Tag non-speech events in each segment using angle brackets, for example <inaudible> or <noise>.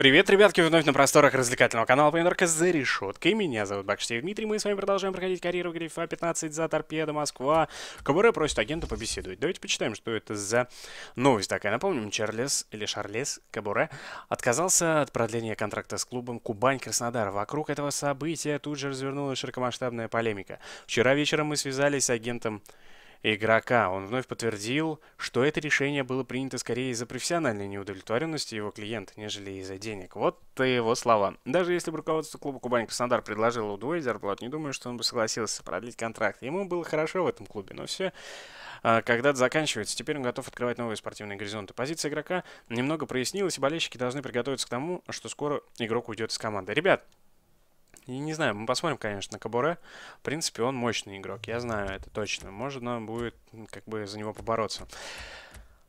Привет, ребятки, вновь на просторах развлекательного канала Планерка за решеткой. Меня зовут Бакштей Дмитрий, мы с вами продолжаем проходить карьеру Грифа 15 за торпеда Москва. КБР просит агента побеседовать. Давайте почитаем, что это за новость такая. Напомним, Чарлес или Шарлес Кабуре отказался от продления контракта с клубом Кубань-Краснодар. Вокруг этого события тут же развернулась широкомасштабная полемика. Вчера вечером мы связались с агентом игрока. Он вновь подтвердил, что это решение было принято скорее из-за профессиональной неудовлетворенности его клиента, нежели из-за денег. Вот его слова. Даже если бы руководство клуба Кубань-Краснодар предложило удвоить зарплату, не думаю, что он бы согласился продлить контракт. Ему было хорошо в этом клубе, но все а, когда-то заканчивается. Теперь он готов открывать новые спортивные горизонты. Позиция игрока немного прояснилась, и болельщики должны приготовиться к тому, что скоро игрок уйдет из команды. Ребят, не знаю, мы посмотрим, конечно, на Кабуре. В принципе, он мощный игрок, я знаю это точно. Можно будет как бы за него побороться.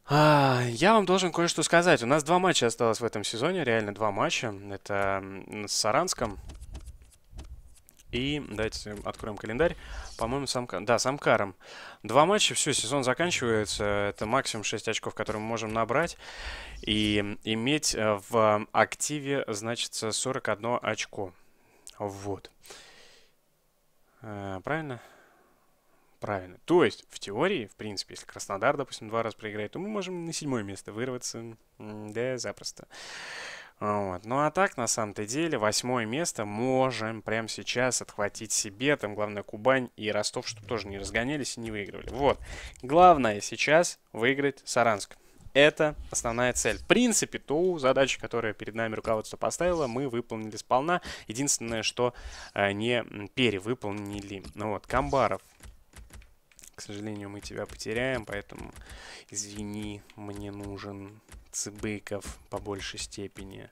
А, я вам должен кое-что сказать. У нас два матча осталось в этом сезоне, реально два матча. Это с Саранском и, давайте откроем календарь, по-моему, сам, да, с Амкаром. Два матча, все, сезон заканчивается. Это максимум 6 очков, которые мы можем набрать. И иметь э, в активе, значится, 41 очко. Вот. А, правильно? Правильно. То есть, в теории, в принципе, если Краснодар, допустим, два раза проиграет, то мы можем на седьмое место вырваться. Да, запросто. Вот. Ну а так, на самом-то деле, восьмое место можем прямо сейчас отхватить себе. Там, главное, Кубань и Ростов, чтобы тоже не разгонялись и не выигрывали. Вот. Главное сейчас выиграть Саранск. Это основная цель. В принципе, ту задачу, которую перед нами руководство поставило, мы выполнили сполна. Единственное, что э, не перевыполнили. Ну вот, Камбаров. К сожалению, мы тебя потеряем, поэтому извини, мне нужен Цыбыков по большей степени.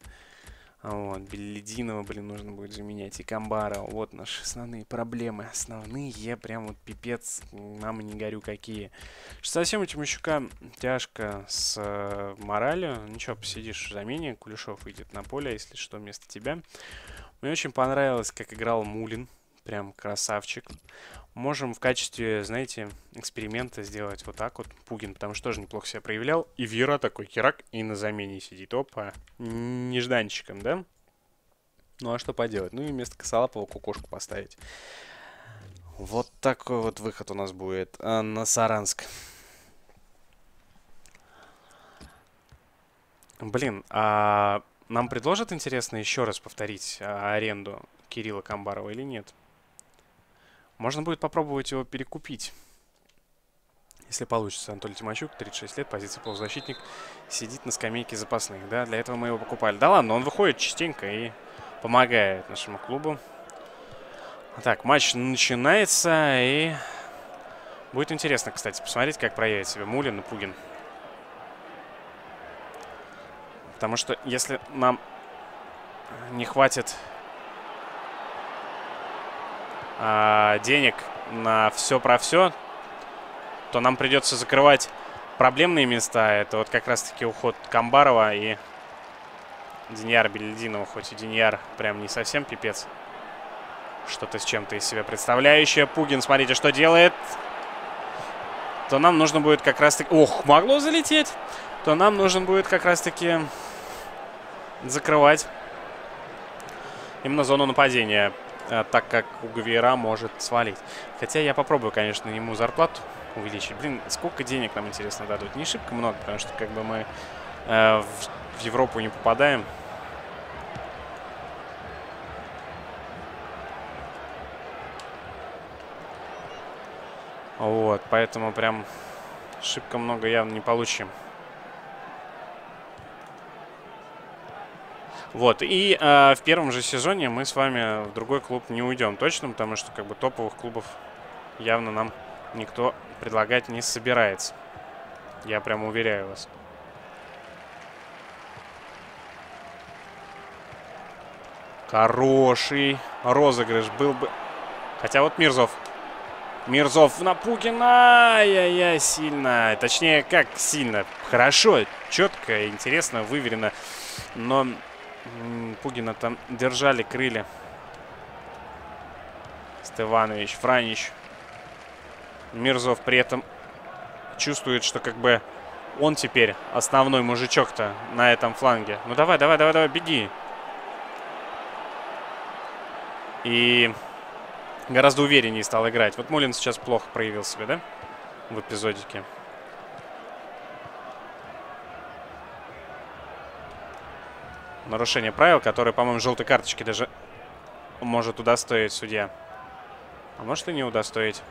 Вот, Белединова, блин, нужно будет заменять. И Камбара. Вот наши основные проблемы. Основные, прям вот пипец. Мама не горю какие. Совсем у Тимощука тяжко с э, моралью. Ничего, посидишь в замене. Кулешов выйдет на поле, если что, вместо тебя. Мне очень понравилось, как играл Мулин. Прям красавчик. Можем в качестве, знаете, эксперимента сделать вот так вот Пугин, потому что тоже неплохо себя проявлял. И Вера такой херак и на замене сидит. Опа, нежданчиком, да? Ну а что поделать? Ну и вместо Косолапова кукушку поставить. Вот такой вот выход у нас будет а, на Саранск. Блин, а нам предложат, интересно, еще раз повторить а, аренду Кирилла Камбарова или нет? Можно будет попробовать его перекупить. Если получится. Анатолий Тимощук, 36 лет, позиция полузащитник, сидит на скамейке запасных. Да, для этого мы его покупали. Да ладно, он выходит частенько и помогает нашему клубу. Так, матч начинается и... Будет интересно, кстати, посмотреть, как проявит себя Мулин и Пугин. Потому что если нам не хватит э, денег на все про все, то нам придется закрывать проблемные места. Это вот как раз-таки уход Камбарова и Деньяр Бельдинова. Хоть и Деньяр прям не совсем пипец. Что-то с чем-то из себя представляющее. Пугин, смотрите, что делает. То нам нужно будет как раз-таки... Ох, могло залететь. То нам нужен будет как раз-таки закрывать именно зону нападения. Э, так как у Гавиера может свалить. Хотя я попробую, конечно, ему зарплату увеличить. Блин, сколько денег нам, интересно, дадут? Не шибко много, потому что как бы мы э, в, в Европу не попадаем. Вот, поэтому прям шибко много явно не получим. Вот, и э, в первом же сезоне мы с вами в другой клуб не уйдем точно, потому что как бы топовых клубов явно нам никто предлагать не собирается. Я прям уверяю вас. Хороший розыгрыш был бы. Хотя вот Мирзов. Мирзов на Пугина. Ай-яй-яй, сильно. Точнее, как сильно. Хорошо, четко, интересно, выверено. Но Пугина там держали крылья. Стыванович, Франич. Мирзов при этом чувствует, что как бы Он теперь основной мужичок-то на этом фланге. Ну давай, давай, давай, давай, беги. И гораздо увереннее стал играть. Вот Мулин сейчас плохо проявил себя, да? В эпизодике. Нарушение правил, которое, по-моему, желтой карточки даже может удостоить судья. А может и не удостоить.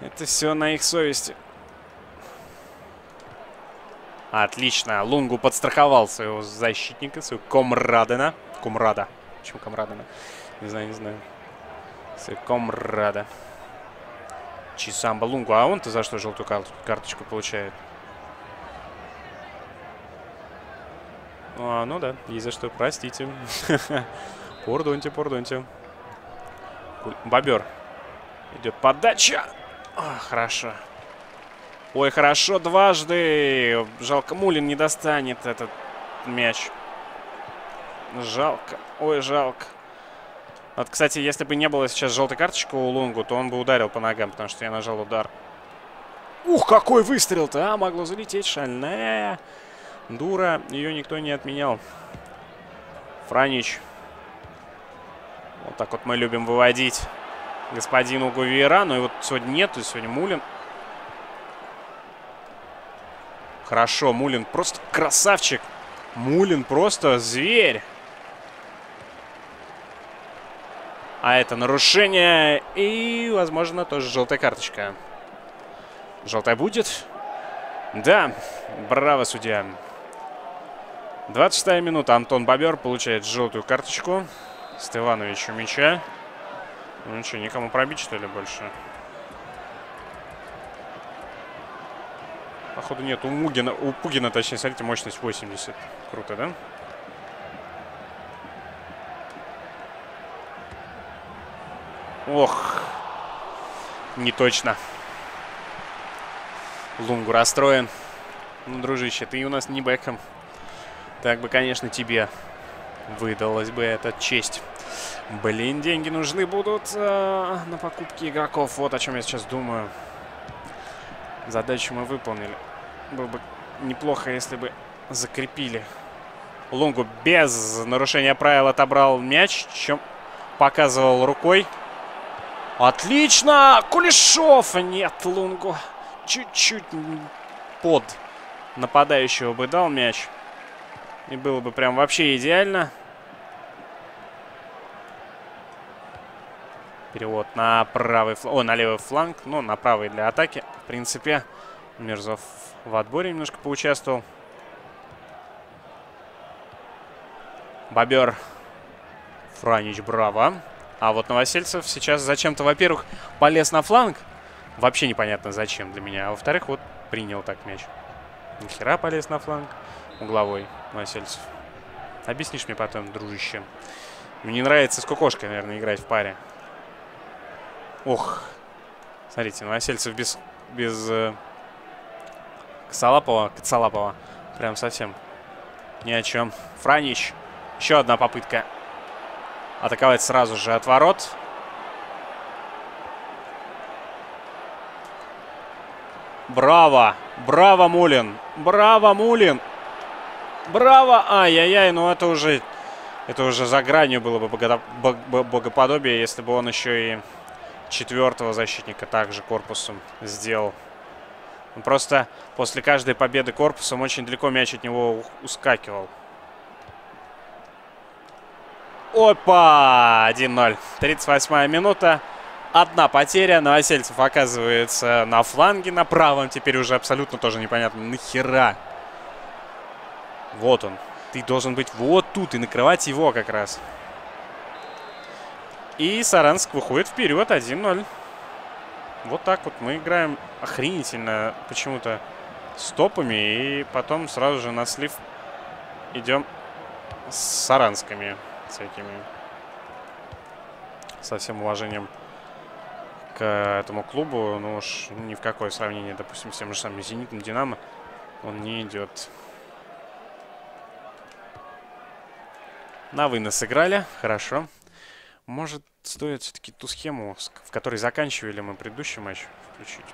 Это все на их совести. Отлично. Лунгу подстраховал своего защитника, своего комрадена. Комрада. Почему комрадена? Не знаю, не знаю. Своего комрада. Чисамба Лунгу. А он-то за что желтую карточку получает? А, ну да, есть за что. Простите. <laughs> Пурдуньте, пурдуньте. Бобер. Идет подача. А, хорошо. Ой, хорошо дважды. Жалко, Мулин не достанет этот мяч. Жалко. Ой, жалко. Вот, кстати, если бы не было сейчас желтой карточки у Лунгу, то он бы ударил по ногам, потому что я нажал удар. Ух, какой выстрел-то, а! Могло залететь шальная. Дура, ее никто не отменял. Франич. Вот так вот мы любим выводить господину Гувера. Но и вот сегодня нет, и сегодня Мулин. Хорошо, Мулин просто красавчик. Мулин просто зверь. А это нарушение и, возможно, тоже желтая карточка. Желтая будет? Да, браво, судья. 26 минута. Антон Бобер получает желтую карточку. Стыванович у мяча. Ну что, никому пробить, что ли, больше? Походу нет. У Мугина, у Пугина, точнее, смотрите, мощность 80. Круто, да? Ох. Не точно. Лунгу расстроен. Ну, дружище, ты у нас не Бекхэм. Так бы, конечно, тебе выдалась бы эта честь. Блин, деньги нужны будут э, на покупки игроков. Вот о чем я сейчас думаю. Задачу мы выполнили. Было бы неплохо, если бы закрепили. Лунгу без нарушения правил отобрал мяч, чем показывал рукой. Отлично! Кулешов! Нет, Лунгу. Чуть-чуть под нападающего бы дал мяч. И было бы прям вообще идеально. Перевод на правый фланг. О, на левый фланг. Ну, на правый для атаки. В принципе, Мирзов в отборе немножко поучаствовал. Бобер. Франич, браво. А вот Новосельцев сейчас зачем-то, во-первых, полез на фланг. Вообще непонятно зачем для меня. А во-вторых, вот принял так мяч. Нихера полез на фланг угловой Новосельцев. Объяснишь мне потом, дружище. Мне нравится с кукошкой, наверное, играть в паре. Ох. Смотрите, Новосельцев без, без э, Косолапова, Коцалапова. Прям совсем ни о чем. Франич. Еще одна попытка атаковать сразу же от ворот. Браво! Браво, Мулин! Браво, Мулин! Браво! Ай-яй-яй, ну это уже... Это уже за гранью было бы богоподобие, если бы он еще и четвертого защитника также корпусом сделал. просто после каждой победы корпусом очень далеко мяч от него ускакивал. Опа! 1-0. 38 минута. Одна потеря. Новосельцев оказывается на фланге, на правом. Теперь уже абсолютно тоже непонятно, нахера вот он. Ты должен быть вот тут и накрывать его как раз. И Саранск выходит вперед 1-0. Вот так вот мы играем охренительно почему-то стопами. И потом сразу же на слив идем с Саранскими всякими. Со всем уважением к этому клубу. Ну уж ни в какое сравнение, допустим, с тем же самым Зенитом, Динамо он не идет. На вынос играли. Хорошо. Может, стоит все-таки ту схему, в которой заканчивали мы предыдущий матч, включить.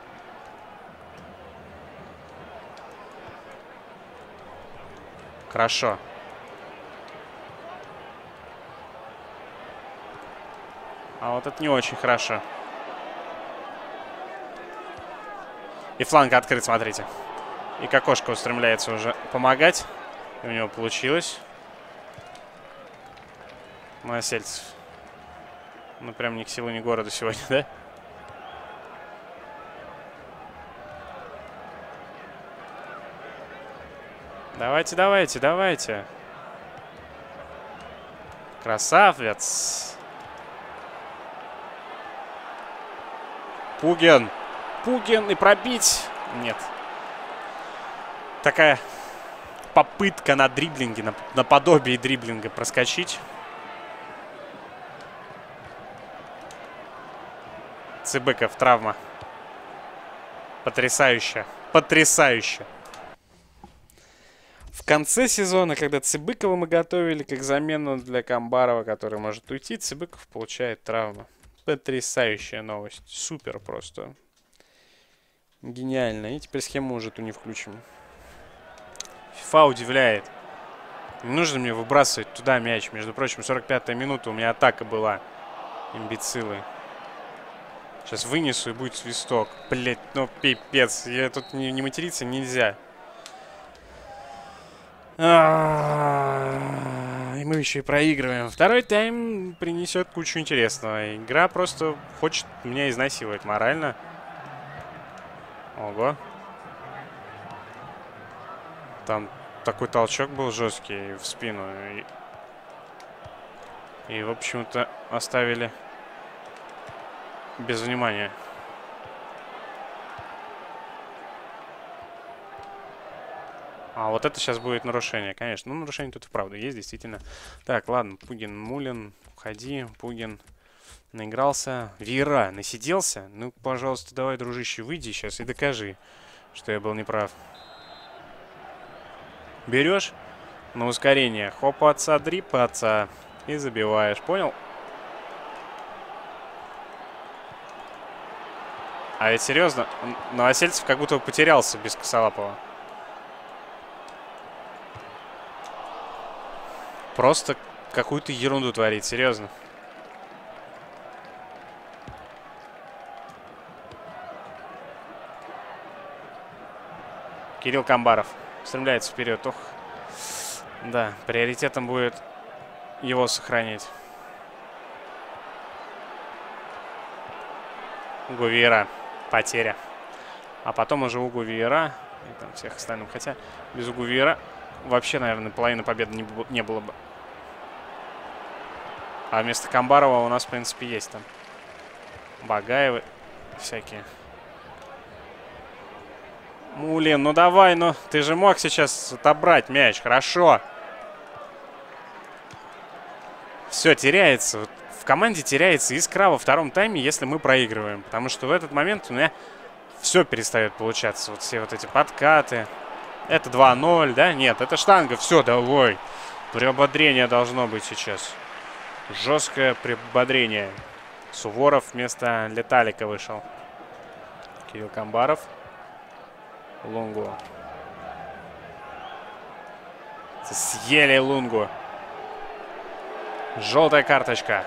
Хорошо. А вот это не очень хорошо. И фланг открыт, смотрите. И Кокошка устремляется уже помогать. И у него получилось. Новосельцев. Ну, прям ни к силу, ни к городу сегодня, <laughs> да? Давайте, давайте, давайте. Красавец. Пуген. Пуген и пробить. Нет. Такая попытка на дриблинге, на, подобие дриблинга проскочить. Цыбыков, травма. Потрясающе. Потрясающе. В конце сезона, когда Цыбыкова мы готовили как замену для Камбарова, который может уйти, Цыбыков получает травму. Потрясающая новость. Супер просто. Гениально. И теперь схему уже ту не включим. ФИФА удивляет. Не нужно мне выбрасывать туда мяч. Между прочим, 45-я минута. У меня атака была. Имбецилы. Сейчас вынесу и будет свисток. Блять, ну пипец. Я тут не, не материться нельзя. А, и мы еще и проигрываем. Второй тайм принесет кучу интересного. Игра просто хочет меня изнасиловать морально. Ого. Там такой толчок был жесткий в спину. И, и в общем-то, оставили без внимания. А вот это сейчас будет нарушение, конечно. Ну, нарушение тут вправду есть, действительно. Так, ладно, Пугин, Мулин, уходи. Пугин наигрался. Вера, насиделся? Ну, пожалуйста, давай, дружище, выйди сейчас и докажи, что я был неправ. Берешь на ускорение. Хоп, отца, дрип, отца. И забиваешь, понял? А ведь серьезно, Новосельцев как будто потерялся без Косолапова. Просто какую-то ерунду творит, серьезно. Кирилл Камбаров стремляется вперед. Ох, да, приоритетом будет его сохранить. Гувера. Потеря. А потом уже у Гувера и там всех остальных. Хотя без Гувера вообще, наверное, половины победы не, не было бы. А вместо Камбарова у нас, в принципе, есть там Багаевы всякие. Мулин, ну давай, ну ты же мог сейчас отобрать мяч, хорошо. Все, теряется. В команде теряется искра во втором тайме, если мы проигрываем. Потому что в этот момент у меня все перестает получаться. Вот все вот эти подкаты. Это 2-0, да? Нет, это штанга. Все, давай. Приободрение должно быть сейчас. Жесткое приободрение. Суворов вместо Леталика вышел. Кирилл Камбаров. Лунгу. Съели Лунгу. Желтая карточка.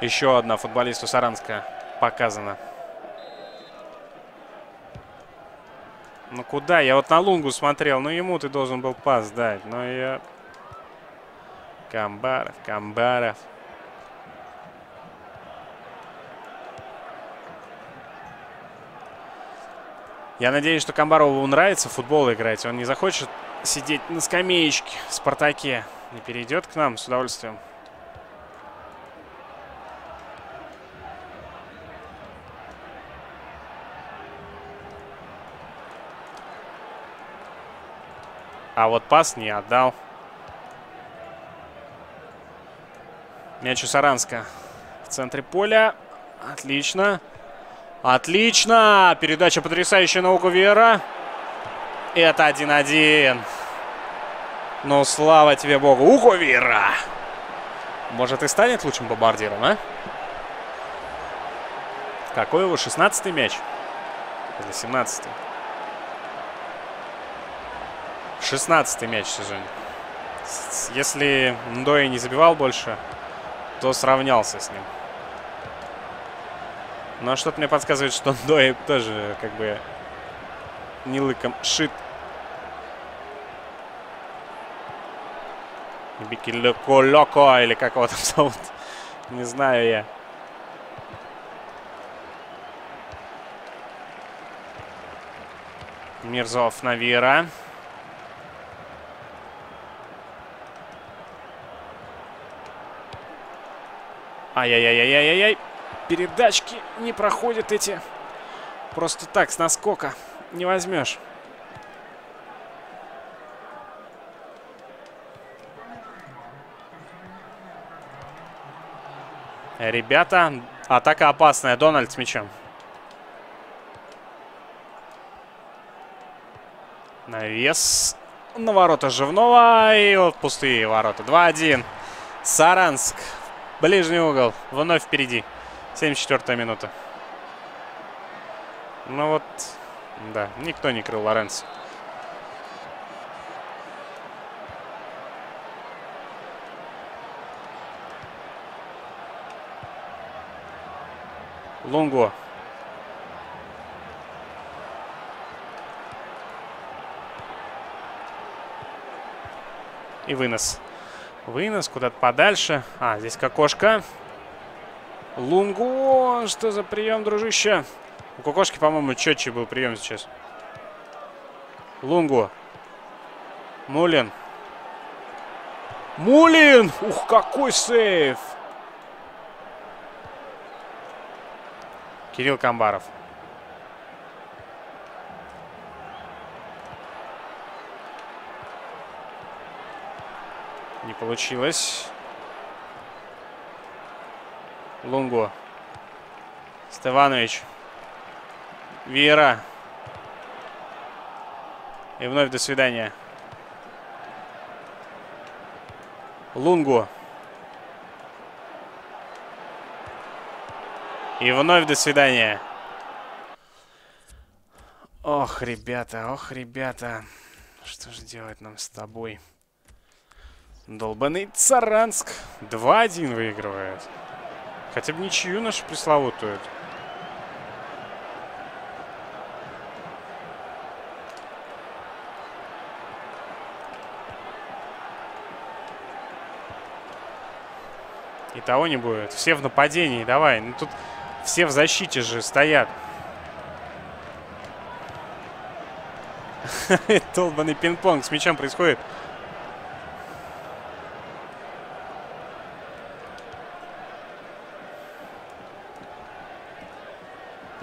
Еще одна футболисту Саранска показана. Ну куда? Я вот на Лунгу смотрел. Ну ему ты должен был пас дать. Но я... Камбаров, Камбаров. Я надеюсь, что Камбарову нравится футбол играть. Он не захочет сидеть на скамеечке в «Спартаке». И перейдет к нам с удовольствием. А вот пас не отдал. Мяч у Саранска. В центре поля. Отлично. Отлично. Передача потрясающая на Угу Вера. Это 1-1. Ну, слава тебе, Богу. Угу Вера. Может, и станет лучшим бомбардиром, а? Какой его 16-й мяч? Или 17-й? 16 мяч в сезоне. Если Ндои не забивал больше, то сравнялся с ним. Но что-то мне подсказывает, что Ндои тоже как бы не лыком шит. Бики Локо или как его там зовут. Не знаю я. Мирзов на Вира. Ай-яй-яй-яй-яй-яй. Передачки не проходят эти. Просто так, с наскока. Не возьмешь. Ребята, атака опасная. Дональд с мячом. Навес на ворота Живного. И вот пустые ворота. 2-1. Саранск. Ближний угол. Вновь впереди. 74 минута. Ну вот, да, никто не крыл Лоренцо. Лунго. И вынос. Вынос куда-то подальше. А, здесь кокошка. Лунго. Что за прием, дружище? У кокошки, по-моему, четче был прием сейчас. Лунгу. Мулин. Мулин! Ух, какой сейф! Кирилл Камбаров. Не получилось. Лунгу. Стеванович. Вера. И вновь до свидания. Лунгу. И вновь до свидания. Ох, ребята, ох, ребята. Что же делать нам с тобой? Долбанный Царанск. 2-1 выигрывает. Хотя бы ничью нашу пресловутую. И того не будет. Все в нападении, давай. Ну тут все в защите же стоят. <laughs> Долбанный пинг-понг с мячом происходит.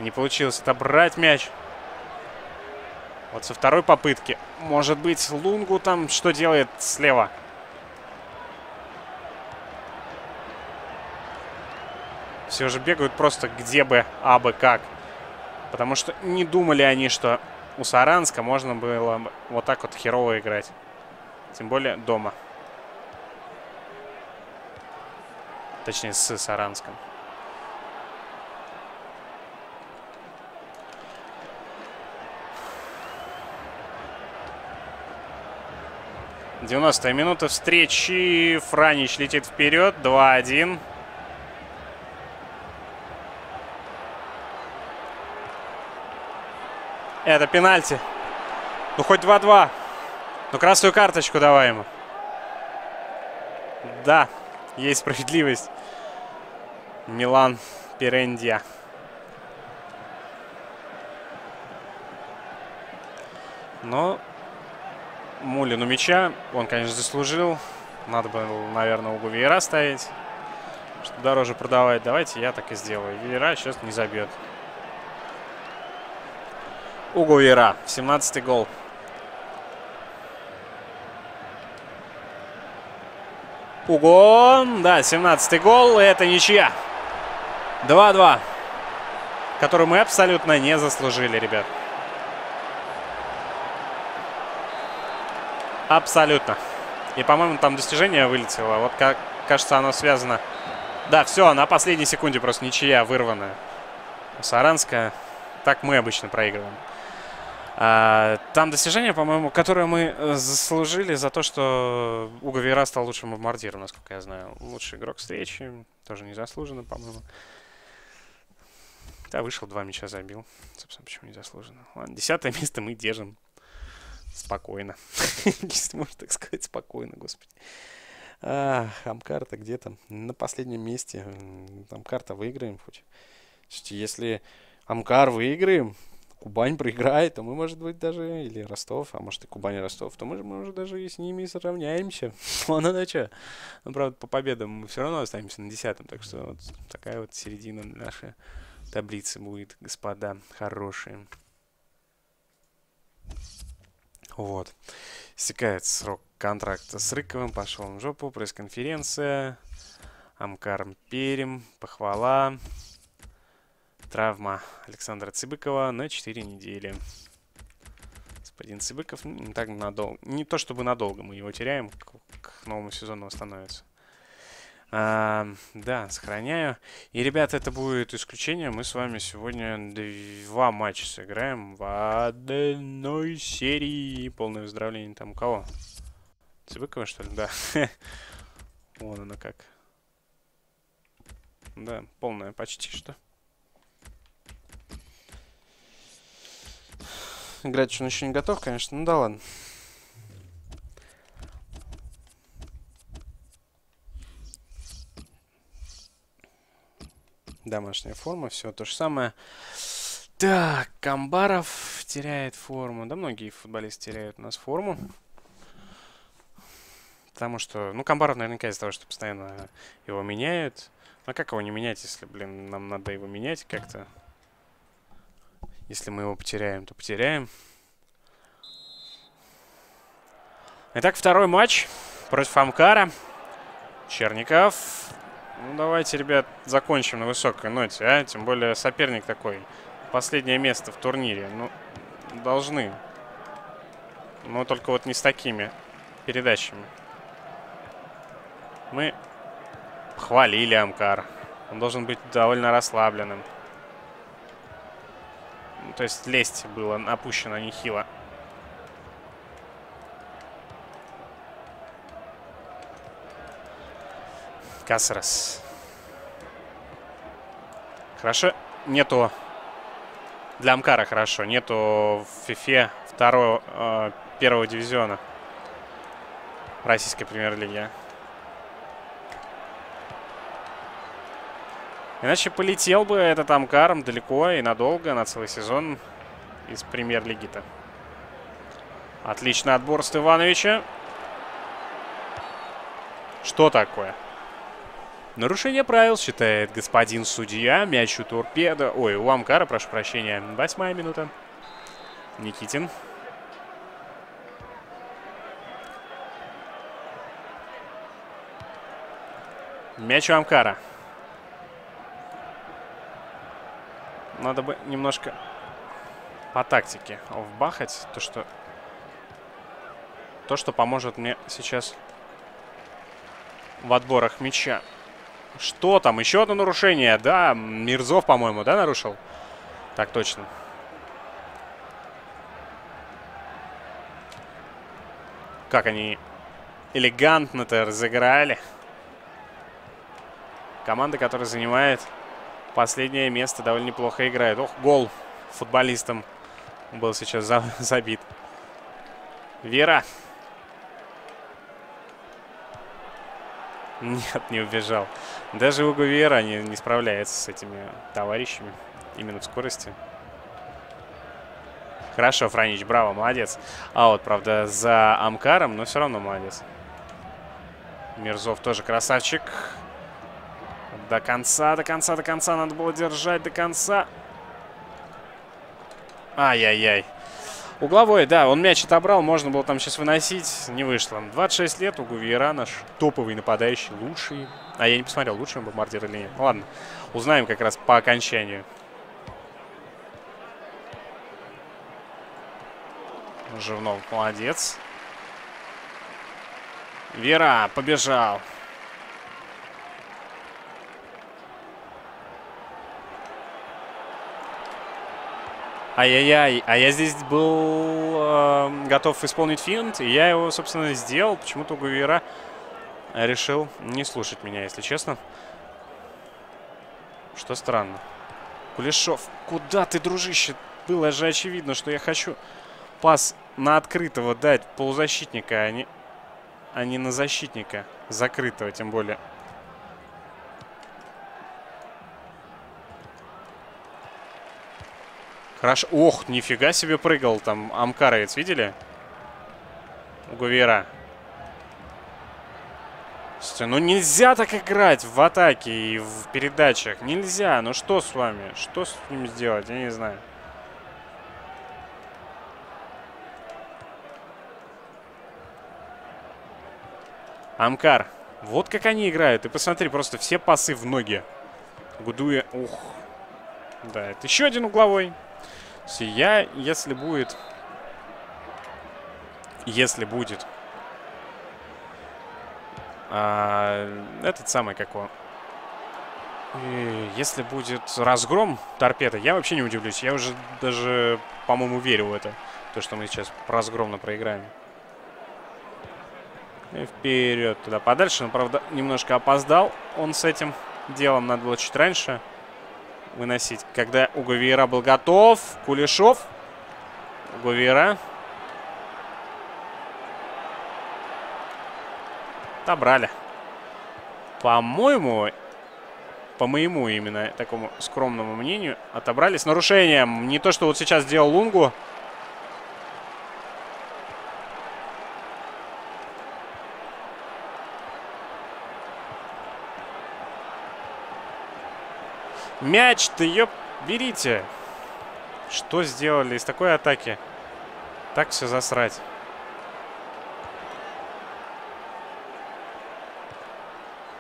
Не получилось отобрать мяч. Вот со второй попытки. Может быть, Лунгу там что делает слева? Все же бегают просто где бы, а бы как. Потому что не думали они, что у Саранска можно было вот так вот херово играть. Тем более дома. Точнее, с Саранском. 90 минута встречи. Франич летит вперед. 2-1. Это пенальти. Ну, хоть 2-2. Ну, красную карточку давай ему. Да, есть справедливость. Милан Перендия. Но Мулину мяча. Он, конечно, заслужил. Надо было, наверное, у Гувейра ставить. Чтобы дороже продавать. Давайте я так и сделаю. Вера сейчас не забьет. У Гувейра. 17-й гол. Уго. Да, 17-й гол. Это ничья. 2-2. Которую мы абсолютно не заслужили, ребят. Абсолютно. И, по-моему, там достижение вылетело. Вот, как кажется, оно связано... Да, все, на последней секунде просто ничья вырванная. Саранская. Так мы обычно проигрываем. А, там достижение, по-моему, которое мы э, заслужили за то, что Уго Вера стал лучшим бомбардиром, насколько я знаю. Лучший игрок встречи, тоже незаслуженно, по-моему. Да, вышел, два мяча забил. Собственно, почему незаслуженно. Ладно, десятое <laughs> место мы держим спокойно. <laughs> Если можно так сказать, спокойно, господи. А, Амкарта где то На последнем месте. Там карта выиграем хоть. Если Амкар выиграем, Кубань проиграет, то мы, может быть, даже, или Ростов, а может и Кубань и Ростов, то мы, может, даже и с ними сравняемся. Ладно, на что? Ну, правда, по победам мы все равно останемся на десятом, так что вот такая вот середина нашей таблицы будет, господа, хорошие. Вот. Стекает срок контракта с Рыковым, пошел в жопу, пресс-конференция, Амкар Перем, похвала. Травма Александра Цыбыкова на 4 недели. Господин Цыбыков не так надолго. Не то чтобы надолго мы его теряем, к, к новому сезону восстановится. А, да, сохраняю. И, ребят, это будет исключение. Мы с вами сегодня два матча сыграем в одной серии. Полное выздоровление там кого? Цыбыкова, что ли? Да. <laughs> Вон она как. Да, полная почти что. Играть он еще не готов, конечно. Ну да ладно. Домашняя форма, все то же самое. Так, Камбаров теряет форму. Да, многие футболисты теряют у нас форму. Потому что, ну, Камбаров наверняка из-за того, что постоянно его меняют. А как его не менять, если, блин, нам надо его менять как-то? Если мы его потеряем, то потеряем. Итак, второй матч против Амкара. Черников. Ну, давайте, ребят, закончим на высокой ноте, а? Тем более соперник такой. Последнее место в турнире. Ну, должны. Но только вот не с такими передачами. Мы хвалили Амкар. Он должен быть довольно расслабленным. Ну, то есть лезть было опущено нехило. Кассерас. Хорошо. Нету... Для Амкара хорошо. Нету в фифе второго, э, первого дивизиона российской премьер-лиги. Иначе полетел бы этот Амкар далеко и надолго, на целый сезон из премьер-лиги-то. Отличный отбор Стывановича. Что такое? Нарушение правил считает господин судья. Мяч у торпеда. Ой, у Амкара, прошу прощения. Восьмая минута. Никитин. Мяч у Амкара. Надо бы немножко по тактике вбахать. То, что... То, что поможет мне сейчас в отборах мяча. Что там? Еще одно нарушение. Да, Мирзов, по-моему, да, нарушил? Так точно. Как они элегантно-то разыграли. Команда, которая занимает последнее место довольно неплохо играет. Ох, гол футболистам был сейчас за забит. Вера. Нет, не убежал. Даже Уго Вера не, не справляется с этими товарищами. Именно в скорости. Хорошо, Франич, браво, молодец. А вот, правда, за Амкаром, но все равно молодец. Мирзов тоже красавчик. До конца, до конца, до конца. Надо было держать до конца. Ай-яй-яй. Угловой, да, он мяч отобрал, можно было там сейчас выносить, не вышло. 26 лет у Гувьера наш топовый нападающий, лучший. А я не посмотрел, лучший он бомбардир или нет. Ладно, узнаем как раз по окончанию. Живнов молодец. Вера побежал. Ай-яй-яй, а я здесь был э, готов исполнить финт, и я его, собственно, сделал. Почему-то Гувера решил не слушать меня, если честно. Что странно. Кулешов, куда ты, дружище? Было же очевидно, что я хочу пас на открытого дать полузащитника, а не, а не на защитника. Закрытого, тем более. Хорошо. Ох, нифига себе прыгал там Амкаровец, видели? Гувера. Слушайте, ну нельзя так играть в атаке и в передачах. Нельзя. Ну что с вами? Что с ним сделать? Я не знаю. Амкар. Вот как они играют. Ты посмотри, просто все пасы в ноги. Гудуя. Ух. Да, это еще один угловой. Я, если будет... Если будет... А, этот самый, как он... Если будет разгром торпеды, я вообще не удивлюсь. Я уже даже, по-моему, верю в это. То, что мы сейчас разгромно проиграем. И вперед туда подальше. Но, правда, немножко опоздал он с этим делом. Надо было чуть раньше выносить. Когда у Гувера был готов. Кулешов. Гувера. Отобрали. По-моему, по моему именно такому скромному мнению, отобрали с нарушением. Не то, что вот сейчас сделал Лунгу. Мяч-то, ёп, берите. Что сделали из такой атаки? Так все засрать.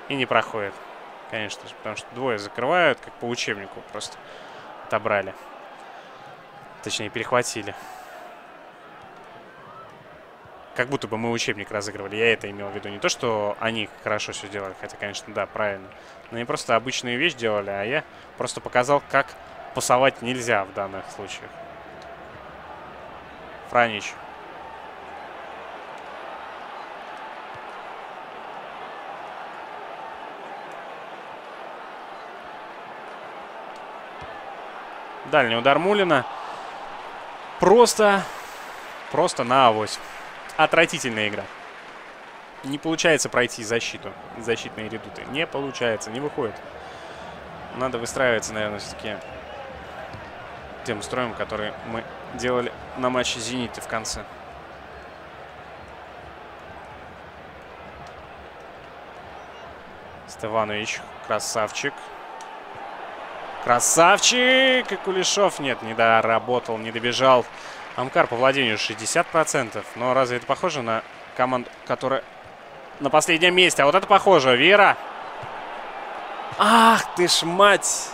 И не проходит. Конечно же, потому что двое закрывают, как по учебнику просто отобрали. Точнее, перехватили. Как будто бы мы учебник разыгрывали. Я это имел в виду. Не то, что они хорошо все делали, хотя, конечно, да, правильно. Но они просто обычную вещь делали, а я просто показал, как пасовать нельзя в данных случаях. Франич. Дальний удар Мулина. Просто, просто на авось. Отвратительная игра. Не получается пройти защиту, защитные редуты. Не получается, не выходит. Надо выстраиваться, наверное, все-таки тем строем, который мы делали на матче «Зенита» в конце. Стеванович, красавчик. Красавчик! И Кулешов нет, не доработал, не добежал. Амкар по владению 60%. Но разве это похоже на команду, которая на последнем месте? А вот это похоже. Вера. Ах ты ж мать!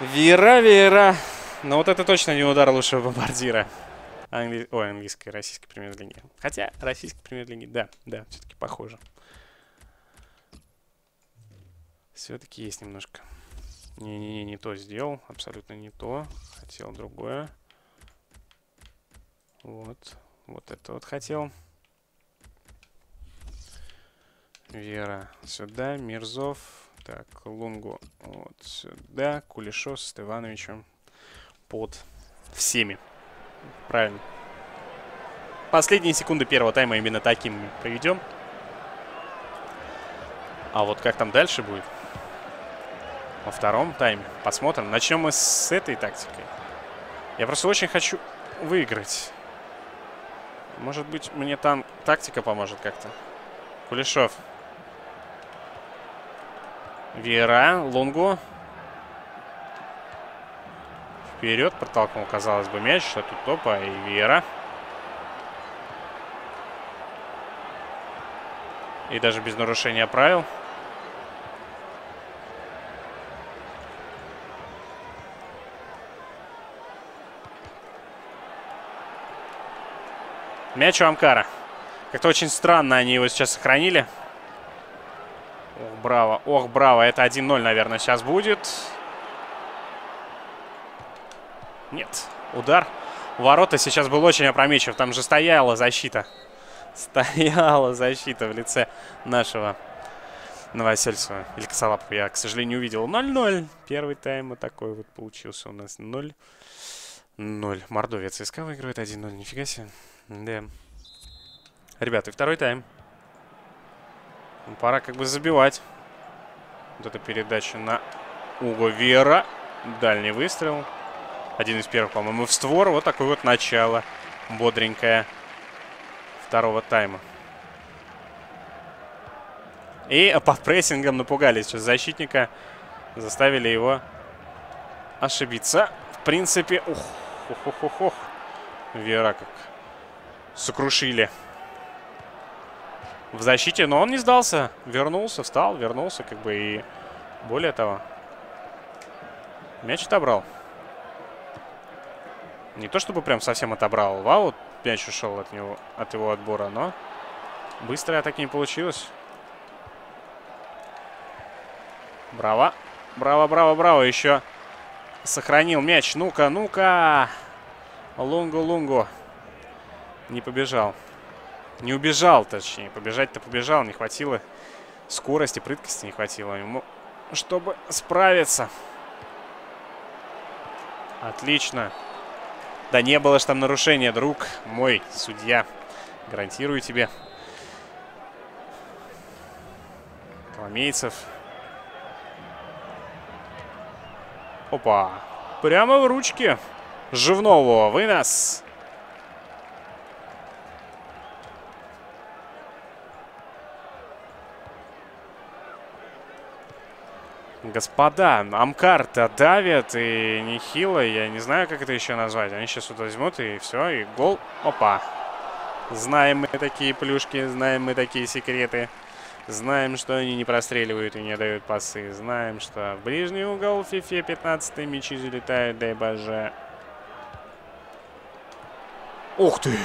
Вера, Вера. Но вот это точно не удар лучшего бомбардира. Англи... Ой, английской, российской премьер-лиги. Хотя российской премьер-лиги, да, да, все-таки похоже. Все-таки есть немножко. Не-не-не, не то сделал. Абсолютно не то. Хотел другое. Вот. Вот это вот хотел. Вера сюда. Мирзов. Так, Лунгу вот сюда. Кулешов с Ивановичем под всеми. Правильно. Последние секунды первого тайма именно таким проведем. А вот как там дальше будет? Во втором тайме. Посмотрим. Начнем мы с этой тактикой. Я просто очень хочу выиграть. Может быть, мне там тактика поможет как-то. Кулешов. Вера, Лунгу. Вперед протолкнул, казалось бы, мяч. Что тут топа и Вера. И даже без нарушения правил. Мяч у Амкара. Как-то очень странно они его сейчас сохранили. Ох, браво. Ох, браво. Это 1-0, наверное, сейчас будет. Нет. Удар. Ворота сейчас был очень опрометчив. Там же стояла защита. Стояла защита в лице нашего Новосельцева. Или Косолапова. Я, к сожалению, увидел. 0-0. Первый тайм вот такой вот получился у нас. 0. 0. Мордовия ЦСКА выигрывает 1-0. Нифига себе. Да. Ребята, второй тайм. Пора как бы забивать. Вот эта передача на Уго Вера. Дальний выстрел. Один из первых, по-моему, в створ. Вот такое вот начало. Бодренькое. Второго тайма. И под прессингом напугали сейчас защитника. Заставили его ошибиться. В принципе, ух, ух, ух, ух, ух. Вера как сокрушили в защите. Но он не сдался. Вернулся, встал, вернулся. Как бы и более того. Мяч отобрал. Не то чтобы прям совсем отобрал. Вау, мяч ушел от него, от его отбора, но быстрая атака не получилось. Браво. Браво, браво, браво. Еще сохранил мяч. Ну-ка, ну-ка. Лунгу-лунгу. Не побежал. Не убежал, точнее. Побежать-то побежал. Не хватило скорости, прыткости не хватило ему, чтобы справиться. Отлично. Да не было ж там нарушения, друг мой, судья. Гарантирую тебе. Коломейцев. Опа. Прямо в ручке. Живнову вынос. Господа, Амкар-то давят и нехило. Я не знаю, как это еще назвать. Они сейчас вот возьмут и все, и гол. Опа. Знаем мы такие плюшки, знаем мы такие секреты. Знаем, что они не простреливают и не дают пасы. Знаем, что в ближний угол фифе 15 мячи залетают, дай боже. Ух ты!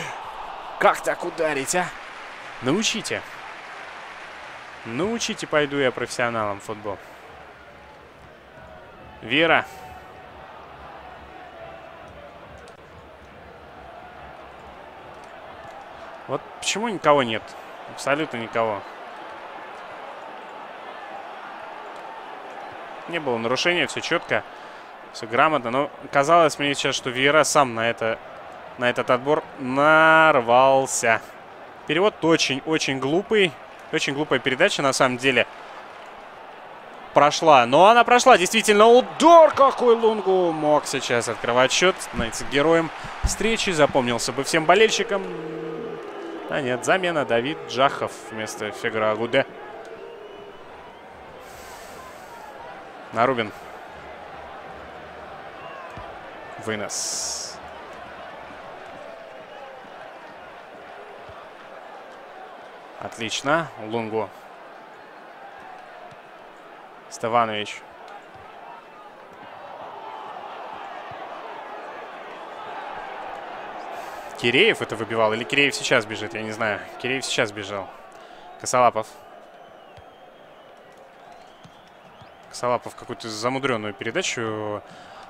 Как так ударить, а? Научите. Научите, пойду я профессионалом в футбол. Вера. Вот почему никого нет? Абсолютно никого. Не было нарушения, все четко, все грамотно. Но казалось мне сейчас, что Вера сам на, это, на этот отбор нарвался. Перевод очень-очень глупый. Очень глупая передача на самом деле прошла. Но она прошла. Действительно, удар какой Лунгу мог сейчас открывать счет. Становится героем встречи. Запомнился бы всем болельщикам. А нет, замена Давид Джахов вместо Фигра Гуде. Нарубин. Вынос. Отлично. Лунгу Ставанович. Киреев это выбивал? Или Киреев сейчас бежит? Я не знаю. Киреев сейчас бежал. Косолапов. Косолапов какую-то замудренную передачу,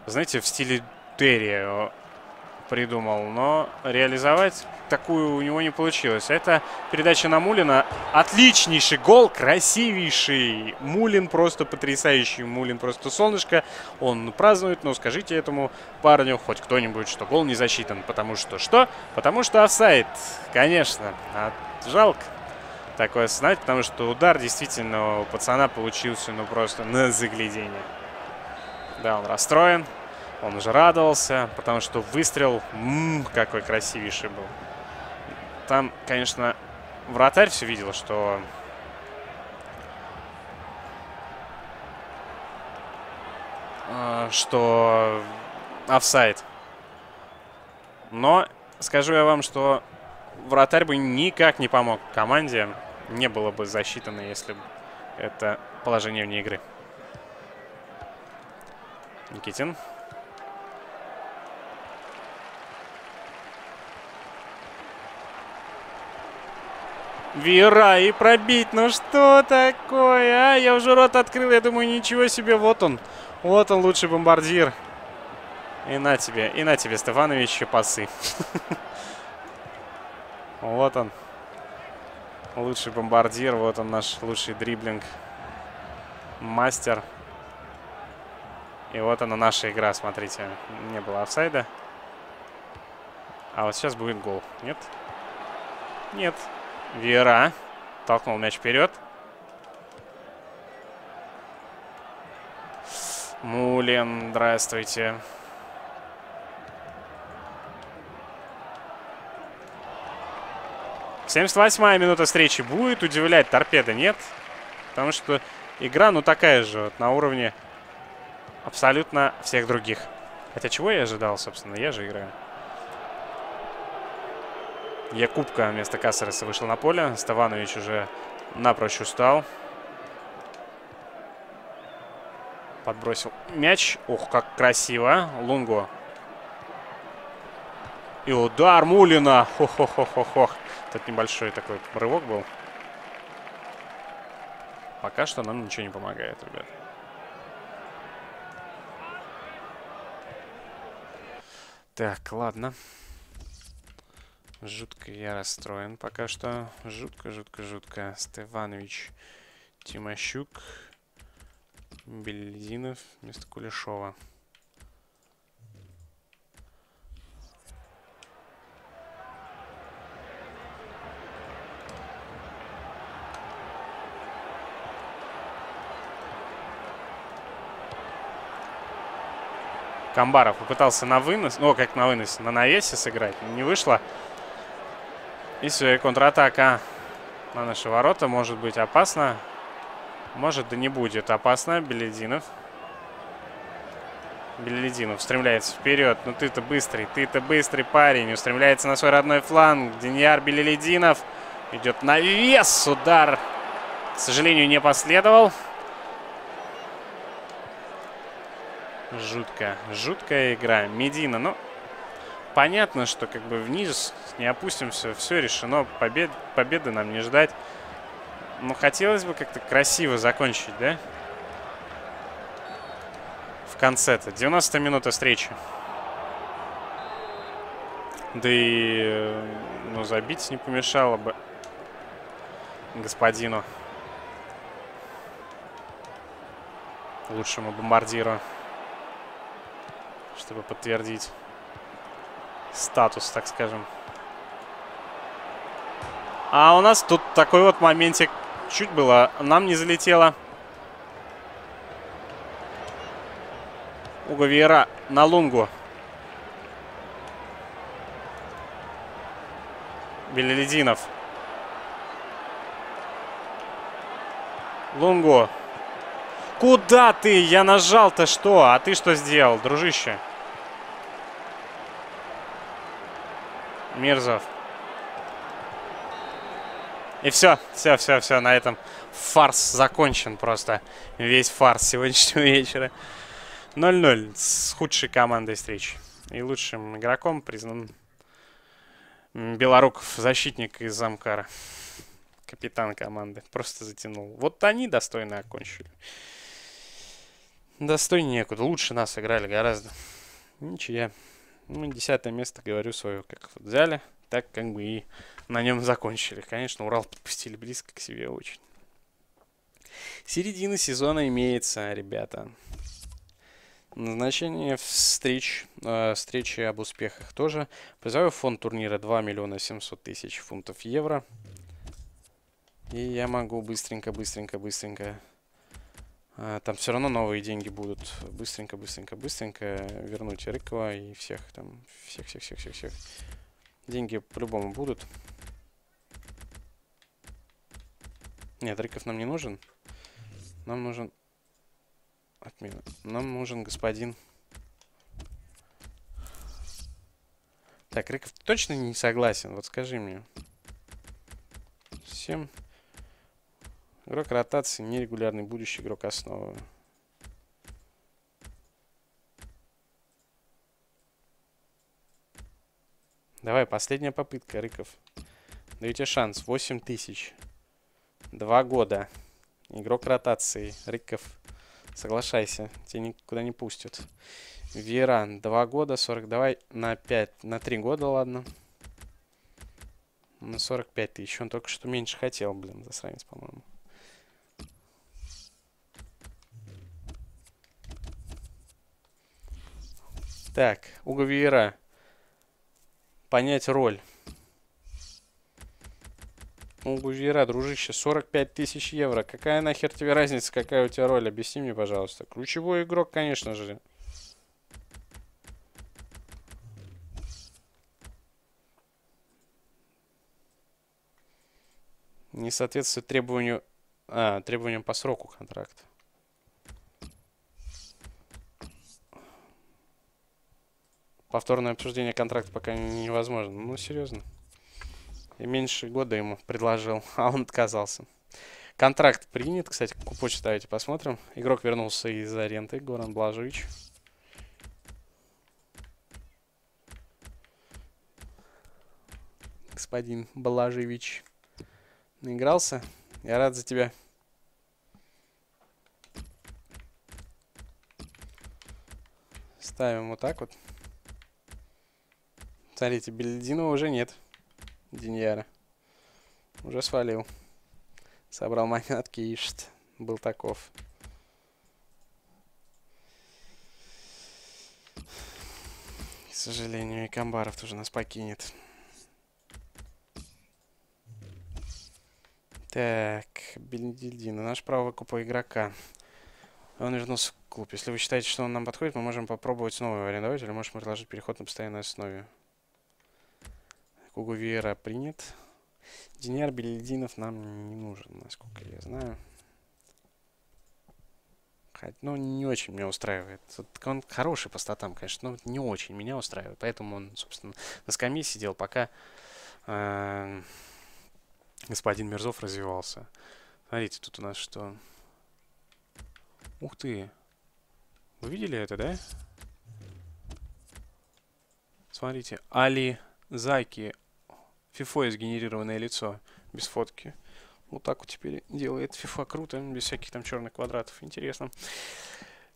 знаете, в стиле Терри придумал, но реализовать такую у него не получилось. Это передача на Мулина. Отличнейший гол, красивейший. Мулин просто потрясающий. Мулин просто солнышко. Он празднует, но скажите этому парню, хоть кто-нибудь, что гол не засчитан. Потому что что? Потому что офсайд. Конечно. А жалко такое осознать, потому что удар действительно у пацана получился ну просто на заглядение. Да, он расстроен. Он уже радовался, потому что выстрел, м -м, какой красивейший был. Там, конечно, вратарь все видел, что... Э, что офсайд. Но скажу я вам, что вратарь бы никак не помог команде. Не было бы засчитано, если бы это положение вне игры. Никитин. Вера и пробить. Ну что такое, а? Я уже рот открыл. Я думаю, ничего себе. Вот он. Вот он, лучший бомбардир. И на тебе, и на тебе, Стефанович, пасы. <laughs> Вот он. Лучший бомбардир. Вот он наш лучший дриблинг. Мастер. И вот она наша игра, смотрите. Не было офсайда. А вот сейчас будет гол. Нет? Нет. Вера. Толкнул мяч вперед. Мулин, здравствуйте. Семьдесят восьмая минута встречи. Будет удивлять торпеда, нет? Потому что игра, ну, такая же, вот, на уровне абсолютно всех других. Хотя чего я ожидал, собственно? Я же играю. Якубка вместо Кассареса вышел на поле. Ставанович уже напрочь устал. Подбросил мяч. Ух, как красиво. Лунго. И удар Мулина. Хо-хо-хо-хо-хо. Тут небольшой такой рывок был. Пока что нам ничего не помогает, ребят. Так, ладно. Жутко я расстроен пока что. Жутко, жутко, жутко. Стефанович, Тимощук. Бельдинов вместо Кулешова. Камбаров попытался на вынос, ну, как на вынос, на навесе сыграть. Не вышло. И и контратака на наши ворота может быть опасно. Может, да не будет опасно. Белединов. Белединов стремляется вперед. Ну ты-то быстрый, ты-то быстрый парень. Устремляется на свой родной фланг. Деньяр Белелединов. Идет на вес. Удар, к сожалению, не последовал. Жутко. Жуткая игра. Медина, ну, понятно, что как бы вниз не опустимся. Все решено. Побед, победы нам не ждать. Ну, хотелось бы как-то красиво закончить, да? В конце-то. 90 минута встречи. Да и, ну, забить не помешало бы господину. Лучшему бомбардиру. Чтобы подтвердить статус, так скажем. А у нас тут такой вот моментик Чуть было. Нам не залетело. Уго на Лунгу. Белелединов. Лунгу. Куда ты? Я нажал-то что? А ты что сделал, дружище? Мирзов. И все, все, все, все, на этом фарс закончен просто. Весь фарс сегодняшнего <laughs> вечера. 0-0 с худшей командой встречи. И лучшим игроком признан Белоруков, защитник из Замкара. Капитан команды. Просто затянул. Вот они достойно окончили. Достойнее некуда. Лучше нас играли гораздо. Ничья. Ну, десятое место, говорю, свое как взяли, так как бы и на нем закончили. Конечно, Урал подпустили близко к себе очень. Середина сезона имеется, ребята. Назначение встреч, э, встречи об успехах тоже. Призовой фонд турнира 2 миллиона 700 тысяч фунтов евро. И я могу быстренько, быстренько, быстренько... Э, там все равно новые деньги будут. Быстренько, быстренько, быстренько вернуть Рыкова и всех там. Всех, всех, всех, всех, всех. Деньги по-любому будут. Нет, Рыков нам не нужен. Нам нужен... Отмена. Нам нужен господин... Так, Рыков точно не согласен? Вот скажи мне. 7. Игрок ротации, нерегулярный будущий игрок основы. Давай, последняя попытка, Рыков. Даю тебе шанс. 8 тысяч. Два года. Игрок ротации. Рыков. Соглашайся. Тебя никуда не пустят. Веран, 2 года, 40, давай на 5, на 3 года, ладно. На 45 тысяч, он только что меньше хотел, блин, засранец, по-моему. Так, Уго Виера. Понять роль. Уго Виера, дружище, 45 тысяч евро. Какая нахер тебе разница, какая у тебя роль? Объясни мне, пожалуйста. Ключевой игрок, конечно же. Не соответствует требованию... А, требованиям по сроку контракта. Повторное обсуждение контракта пока невозможно. Ну, серьезно. И меньше года ему предложил, <laughs> а он отказался. Контракт принят. Кстати, купочку ставите, посмотрим. Игрок вернулся из аренды. Горан Блажевич. Господин Блажевич. Наигрался. Я рад за тебя. Ставим вот так вот. Смотрите, Бельдинова уже нет. Диньяра. Уже свалил. Собрал монетки и шт. Был таков. К сожалению, и Камбаров тоже нас покинет. Так, Бельдина. Наш правый купа игрока. Он вернулся в клуб. Если вы считаете, что он нам подходит, мы можем попробовать нового арендователя. Можем предложить переход на постоянной основе. Кугувера принят. Диняр Белединов нам не нужен, насколько я знаю. Хоть, ну, не очень меня устраивает. Он хороший по статам, конечно, но не очень меня устраивает. Поэтому он, собственно, на скамье сидел, пока э, господин Мерзов развивался. Смотрите, тут у нас что? Ух ты! Вы видели это, да? Смотрите, Али Зайки фифой сгенерированное лицо без фотки. Вот так вот теперь делает FIFA круто, без всяких там черных квадратов. Интересно.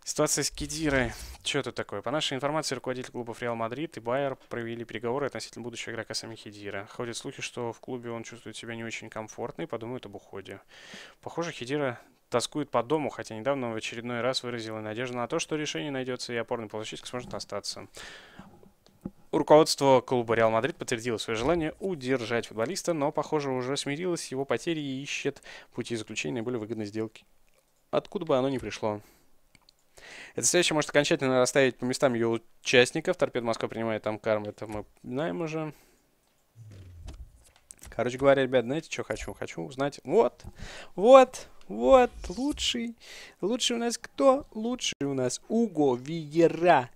Ситуация с Хедирой. Что тут такое? По нашей информации, руководитель клубов Реал Мадрид и Байер провели переговоры относительно будущего игрока Сами Хедира. Ходят слухи, что в клубе он чувствует себя не очень комфортно и подумает об уходе. Похоже, Хедира тоскует по дому, хотя недавно в очередной раз выразила надежду на то, что решение найдется и опорный полузащитник сможет остаться. Руководство клуба Реал Мадрид подтвердило свое желание удержать футболиста, но, похоже, уже смирилось с его потерей и ищет пути заключения наиболее выгодной сделки. Откуда бы оно ни пришло. Это следующее может окончательно расставить по местам ее участников. Торпед Москва принимает там карму, это мы знаем уже. Короче говоря, ребят, знаете, что хочу? Хочу узнать. Вот, вот, вот, лучший. Лучший у нас кто? Лучший у нас Уго Виера.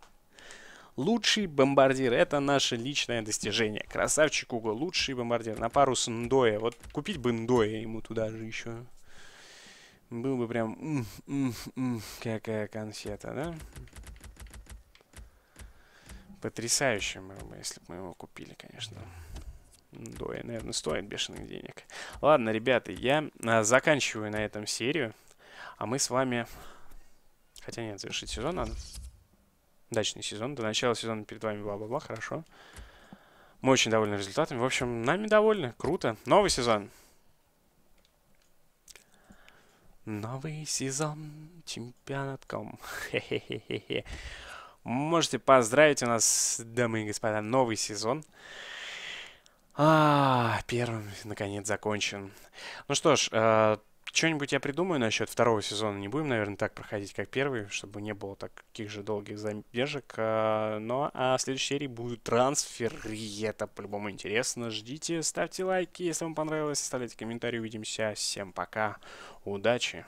Лучший бомбардир. Это наше личное достижение. Красавчик Уго. Лучший бомбардир. На пару с Ндоя. Вот купить бы Ндоя ему туда же еще. Был бы прям... М -м -м, какая конфета, да? Потрясающе было бы, если бы мы его купили, конечно. Доя, наверное, стоит бешеных денег. Ладно, ребята, я а, заканчиваю на этом серию. А мы с вами... Хотя нет, завершить сезон надо. Дачный сезон. До начала сезона перед вами бла-бла-бла. Хорошо. Мы очень довольны результатами. В общем, нами довольны. Круто. Новый сезон. Новый сезон. Чемпионатком. Хе-хе-хе-хе. Можете поздравить у нас, дамы и господа, новый сезон. А, первым, наконец, закончен. Ну что ж, э, что-нибудь я придумаю насчет второго сезона. Не будем, наверное, так проходить, как первый, чтобы не было таких же долгих задержек. А, но а в следующей серии будут трансферы. Это по-любому интересно. Ждите, ставьте лайки, если вам понравилось, оставляйте комментарии. Увидимся. Всем пока. Удачи.